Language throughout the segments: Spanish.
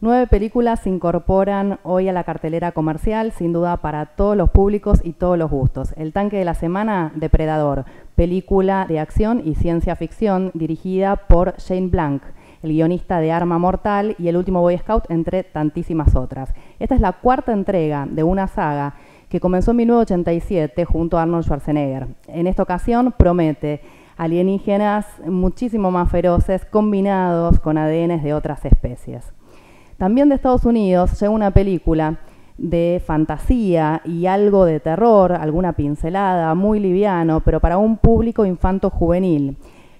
Nueve películas se incorporan hoy a la cartelera comercial, sin duda para todos los públicos y todos los gustos. El tanque de la semana, Depredador, película de acción y ciencia ficción dirigida por Shane Blank, el guionista de Arma Mortal y El último Boy Scout, entre tantísimas otras. Esta es la cuarta entrega de una saga que comenzó en 1987 junto a Arnold Schwarzenegger. En esta ocasión promete alienígenas muchísimo más feroces combinados con ADNs de otras especies. También de Estados Unidos llega una película de fantasía y algo de terror, alguna pincelada, muy liviano, pero para un público infanto-juvenil,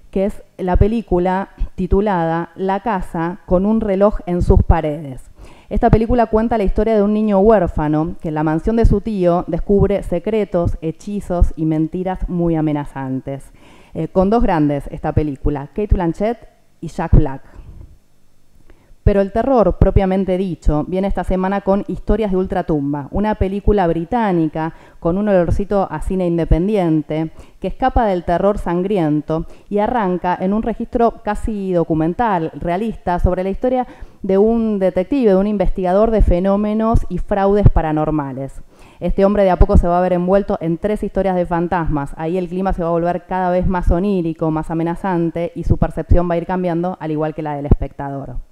que es la película titulada La casa con un reloj en sus paredes. Esta película cuenta la historia de un niño huérfano que en la mansión de su tío descubre secretos, hechizos y mentiras muy amenazantes. Eh, con dos grandes esta película, Kate Blanchett y Jack Black. Pero el terror, propiamente dicho, viene esta semana con Historias de Ultratumba, una película británica con un olorcito a cine independiente que escapa del terror sangriento y arranca en un registro casi documental, realista, sobre la historia de un detective, de un investigador de fenómenos y fraudes paranormales. Este hombre de a poco se va a ver envuelto en tres historias de fantasmas. Ahí el clima se va a volver cada vez más onírico, más amenazante y su percepción va a ir cambiando, al igual que la del espectador.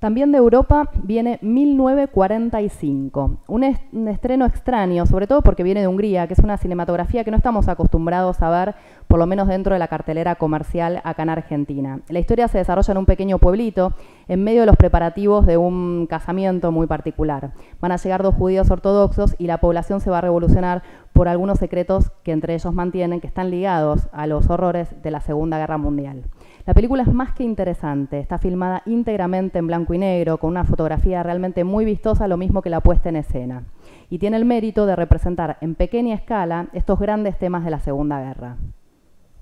También de Europa viene 1945, un, estreno extraño, sobre todo porque viene de Hungría, que es una cinematografía que no estamos acostumbrados a ver, por lo menos dentro de la cartelera comercial acá en Argentina. La historia se desarrolla en un pequeño pueblito, en medio de los preparativos de un casamiento muy particular. Van a llegar dos judíos ortodoxos y la población se va a revolucionar por algunos secretos que entre ellos mantienen, que están ligados a los horrores de la Segunda Guerra Mundial. La película es más que interesante, está filmada íntegramente en blanco y negro, con una fotografía realmente muy vistosa, lo mismo que la puesta en escena. Y tiene el mérito de representar en pequeña escala estos grandes temas de la Segunda Guerra.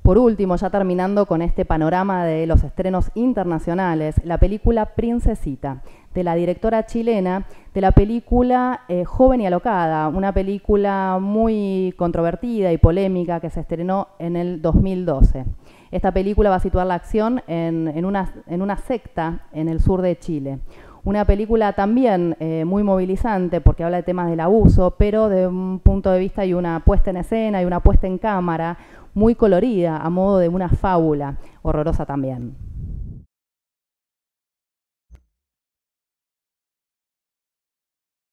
Por último, ya terminando con este panorama de los estrenos internacionales, la película Princesita, de la directora chilena, de la película eh, Joven y Alocada, una película muy controvertida y polémica que se estrenó en el 2012. Esta película va a situar la acción en, una, secta en el sur de Chile. Una película también eh, muy movilizante porque habla de temas del abuso, pero de un punto de vista y una puesta en escena y una puesta en cámara muy colorida, a modo de una fábula, horrorosa también.